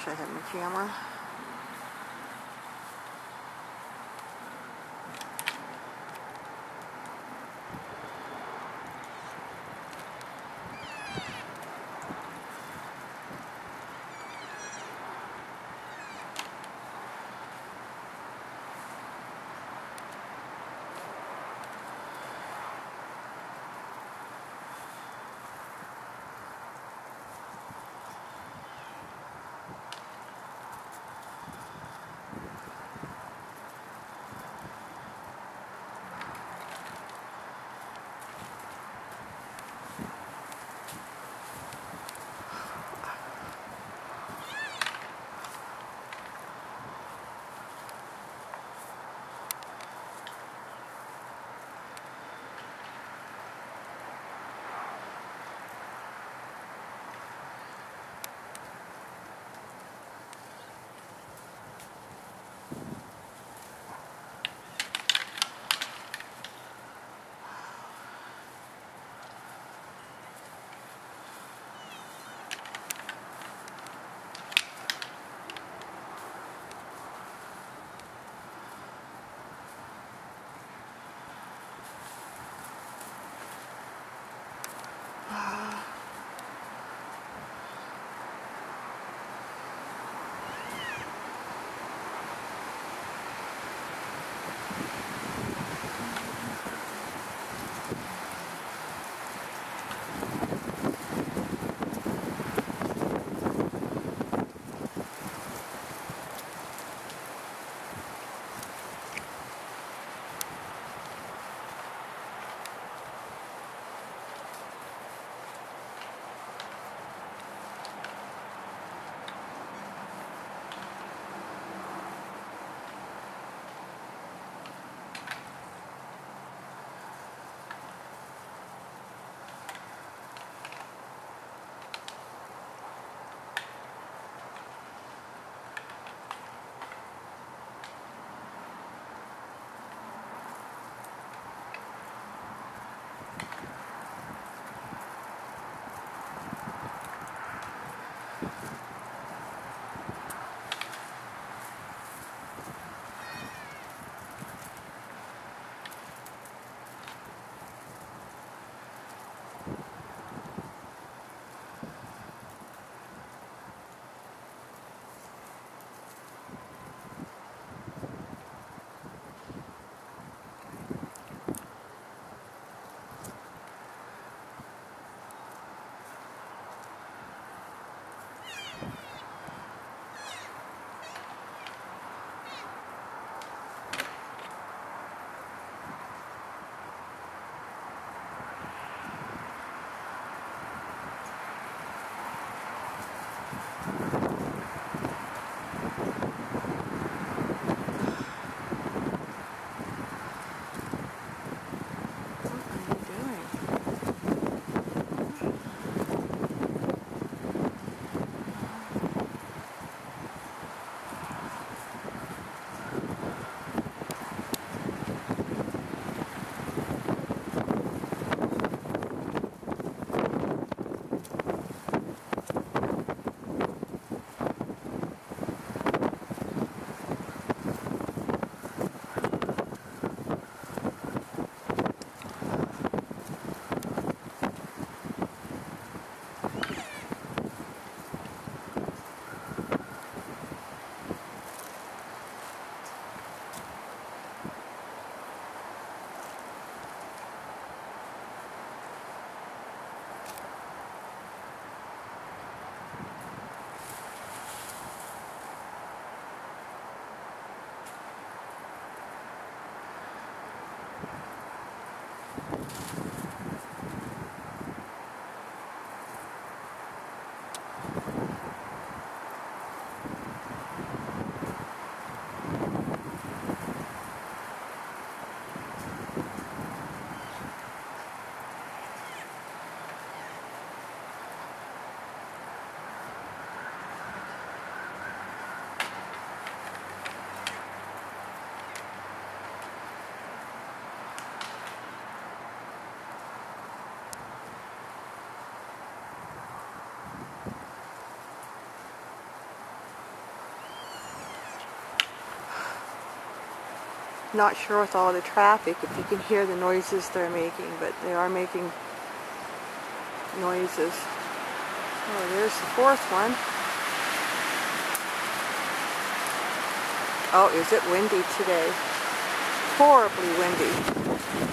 Wish I had my camera. Not sure with all the traffic if you can hear the noises they're making, but they are making noises. Oh, there's the fourth one. Oh, is it windy today? Horribly windy.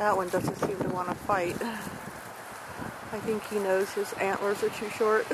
That one doesn't seem to want to fight. I think he knows his antlers are too short.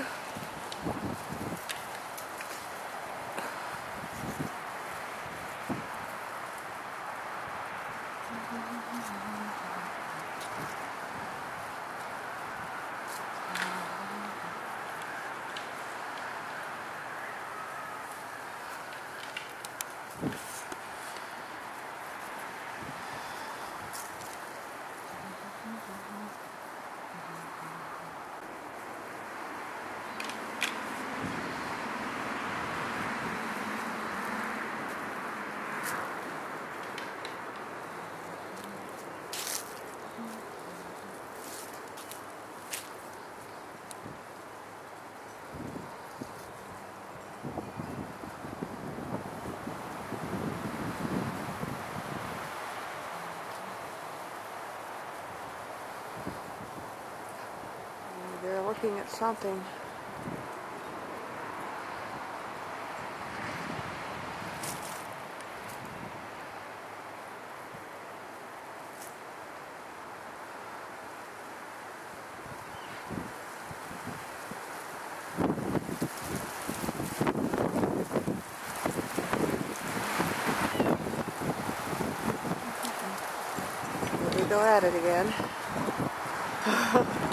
They're looking at something. Go at it again.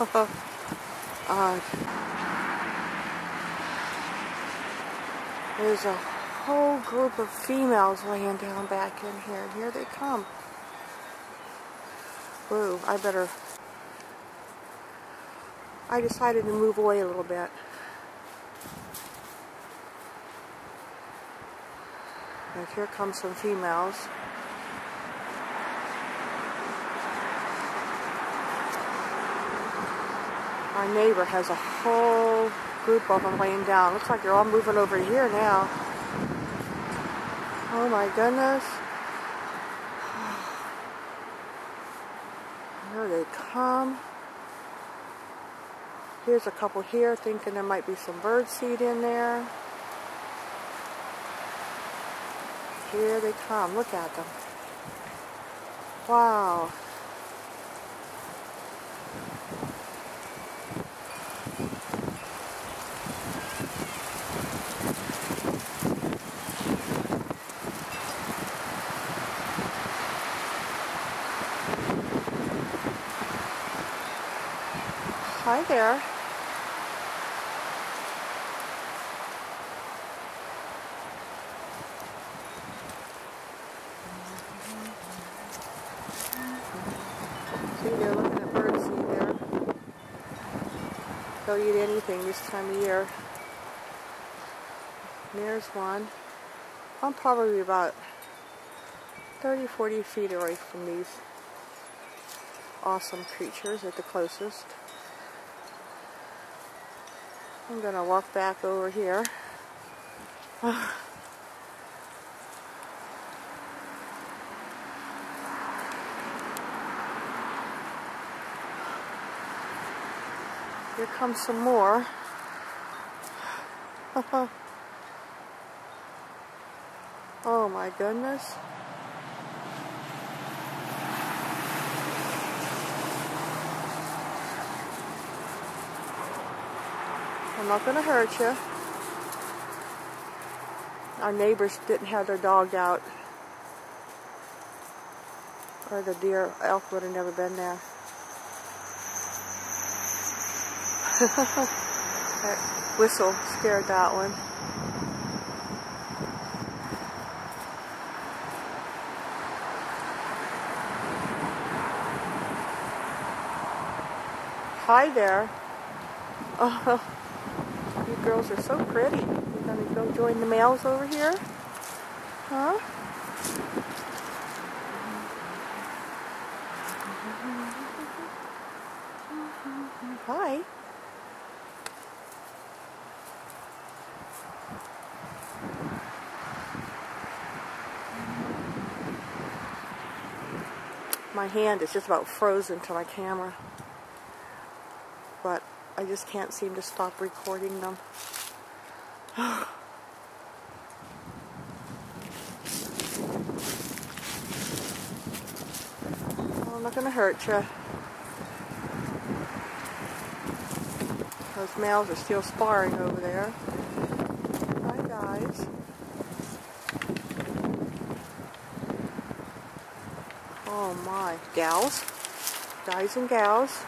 Okay. There's a whole group of females laying down back in here. Here they come. Whoa, I better... I decided to move away a little bit. And here come some females. Our neighbor has a whole group of them laying down. Looks like they're all moving over here now. Oh my goodness. Here they come. Here's a couple here thinking there might be some bird seed in there. Here they come. Look at them. Wow. Hi there. See, they're looking at birdseed there. They'll eat anything this time of year. There's one. I'm probably about 30, 40 feet away from these awesome creatures at the closest. I'm going to walk back over here. Here comes some more. oh my goodness. I'm not going to hurt you. Our neighbors didn't have their dog out. Or the deer elk would have never been there. that whistle scared that one. Hi there. Oh, girls are so pretty. You gonna go join the males over here? Huh? Hi. My hand is just about frozen to my camera. But I just can't seem to stop recording them. well, oh, I'm not going to hurt you. Those males are still sparring over there. Hi, guys. Oh my, gals, guys and gals.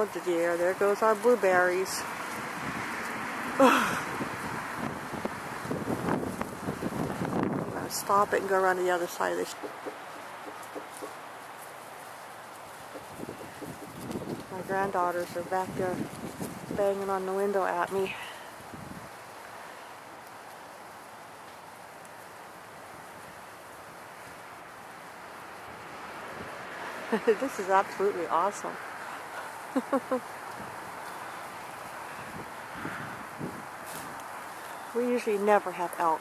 Dear, there goes our blueberries. I'm gonna stop it and go around to the other side of this. My granddaughters are back there banging on the window at me. this is absolutely awesome. we usually never have elk.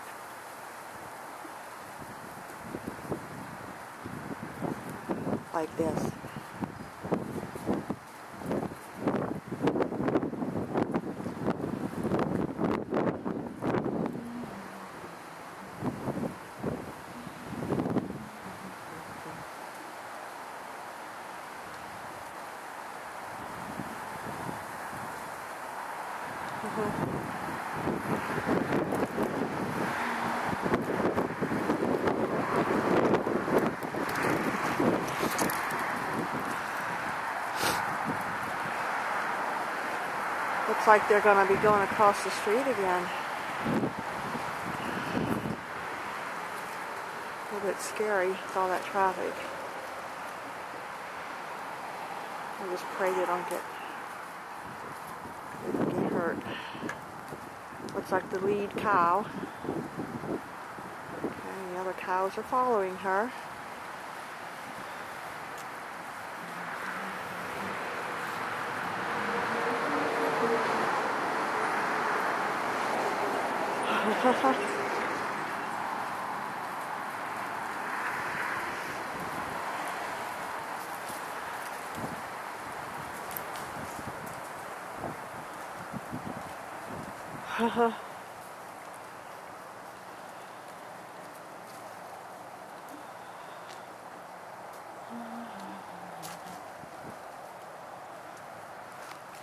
Like this. Uh-huh. Looks like they're going to be going across the street again. A little bit scary with all that traffic. I just pray they don't get Looks like the lead cow. Okay, the other cows are following her. Uh-huh.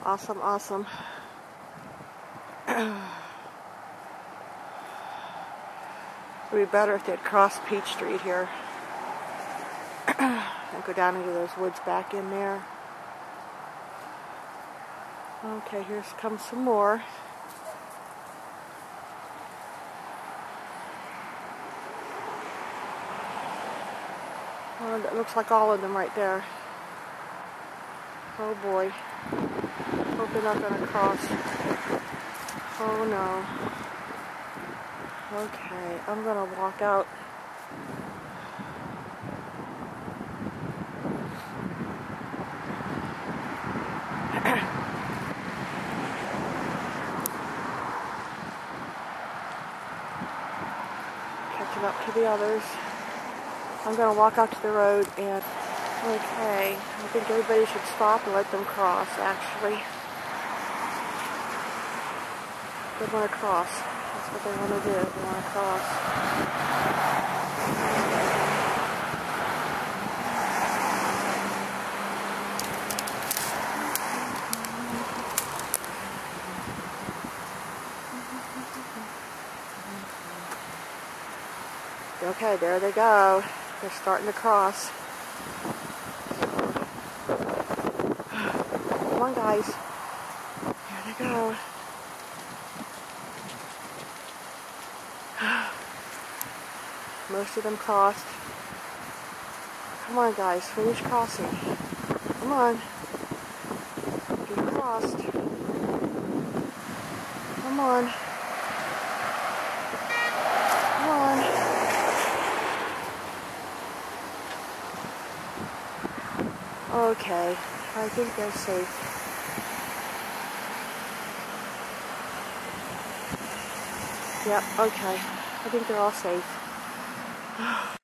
awesome, awesome. It would be better if they'd cross Peach Street here and go down into those woods back in there. Okay, here comes some more. That looks like all of them right there. Oh boy. Hope they're not to cross. Oh no. Okay, I'm gonna walk out. Catching up to the others. I'm gonna walk out to the road and okay, I think everybody should stop and let them cross actually. They want to cross. That's what they want to do. They want to cross. Okay, there they go. They're starting to cross. Come on, guys. Here they go. Most of them crossed. Come on, guys, finish crossing. Come on. Get crossed. Come on. Come on. Okay, I think they're safe. Yep, okay. I think they're all safe.